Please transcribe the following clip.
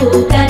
तू कर